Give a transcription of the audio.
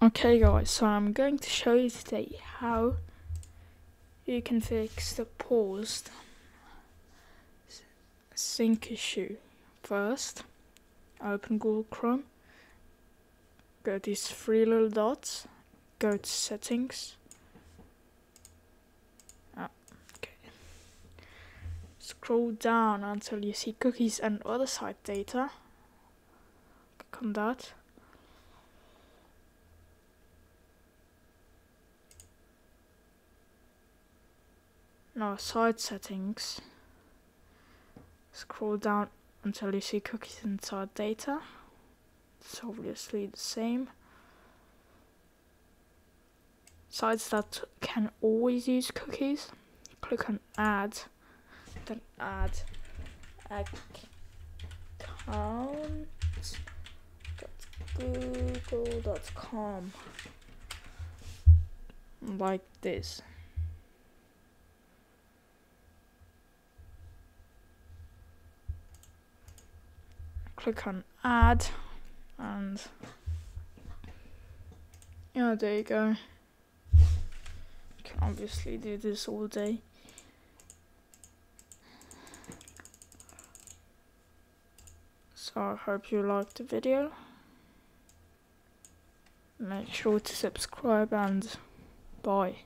Okay guys, so I'm going to show you today how you can fix the paused sync issue. First, open Google Chrome, go to these three little dots, go to settings. Ah. Scroll down until you see cookies and other site data. Click on that. Now site settings. Scroll down until you see cookies and inside data. It's obviously the same. Sites that can always use cookies. Click on add. Then add account.google.com like this. Click on add and yeah there you go. You can obviously do this all day. So I hope you liked the video. Make sure to subscribe and bye